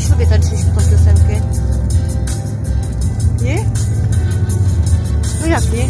Aż lubię tańczyć taką piosenkę. Nie? No jak nie?